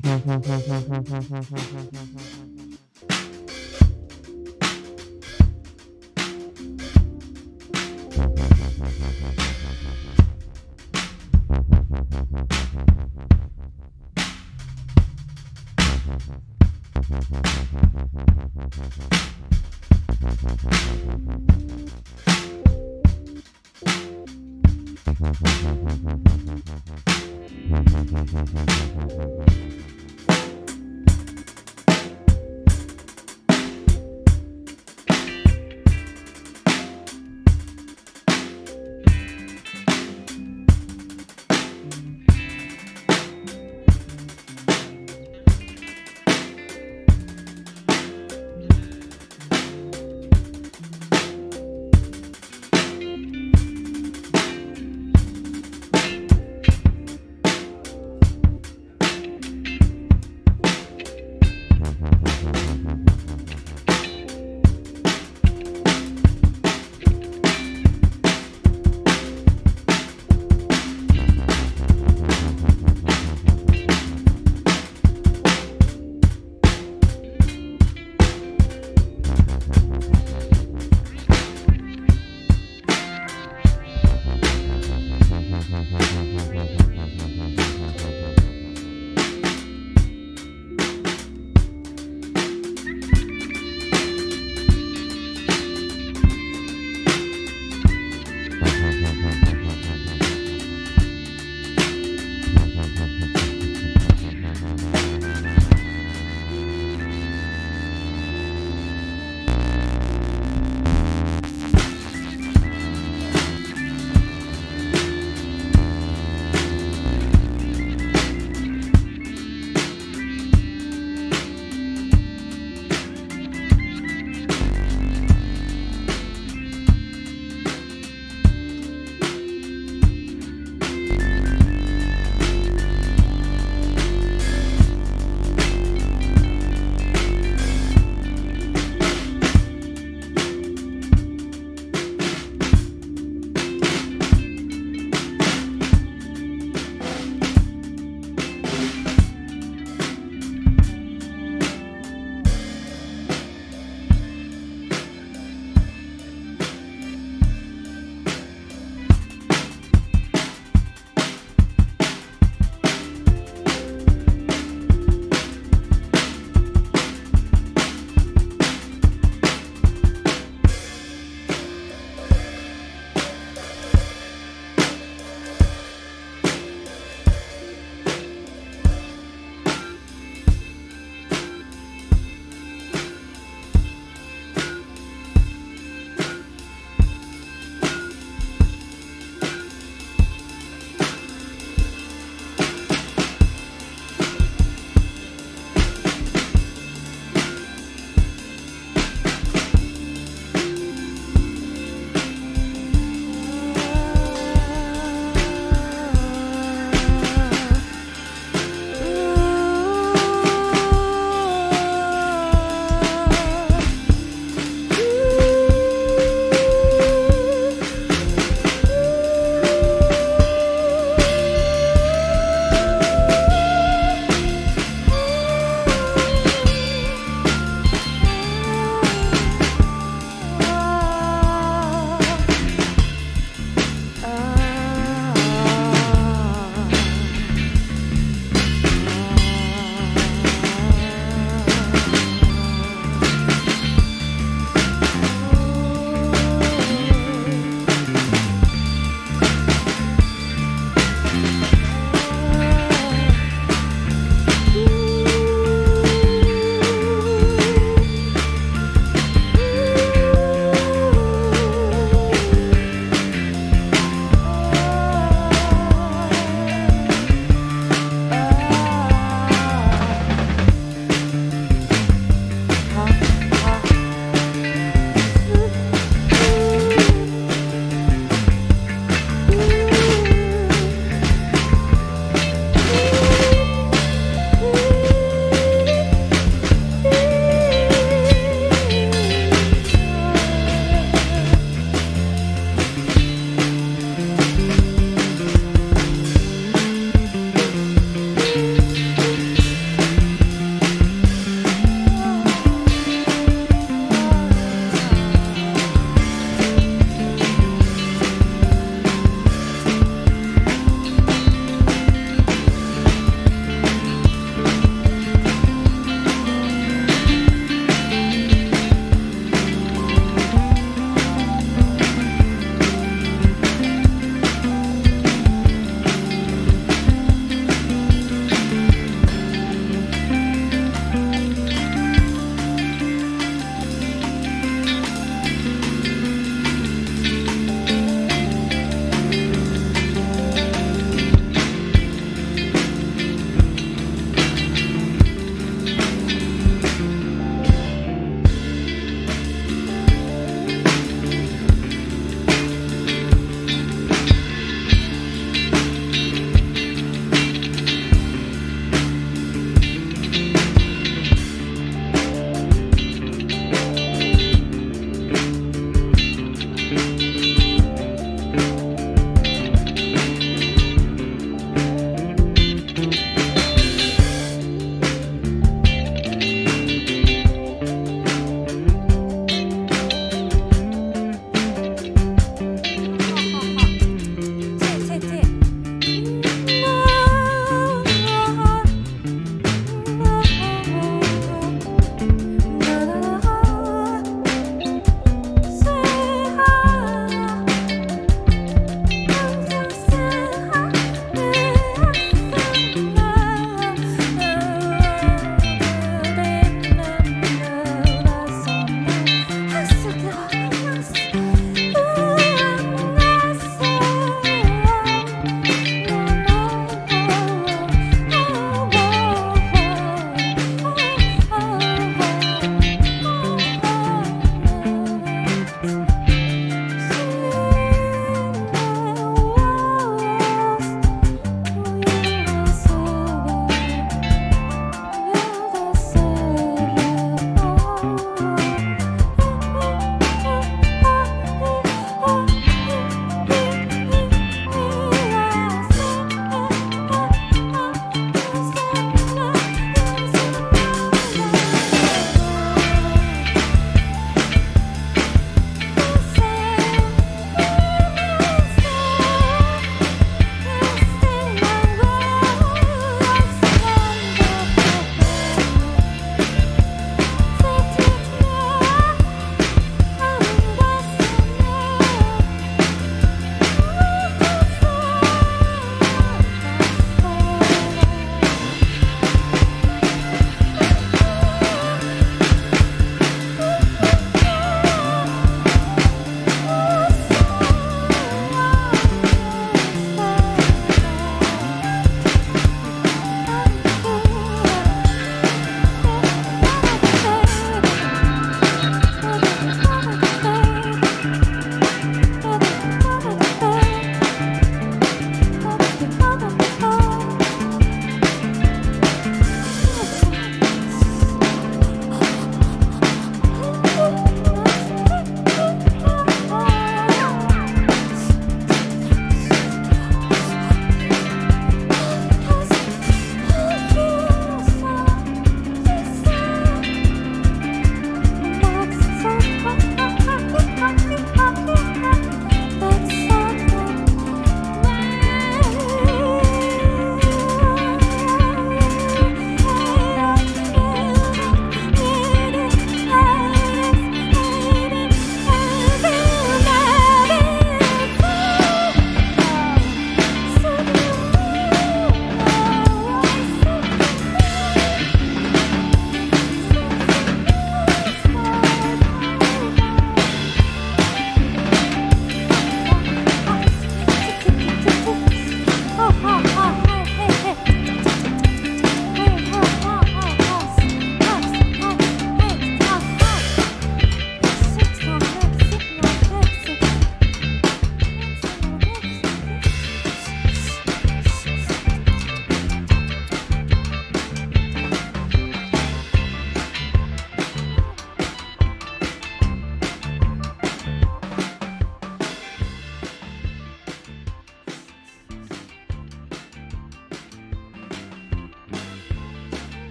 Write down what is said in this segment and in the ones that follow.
フフフフフフフフ mm-hmm.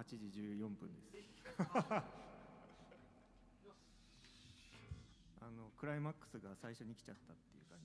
8時14分です。あのクライマックスが最初に来ちゃったっていう感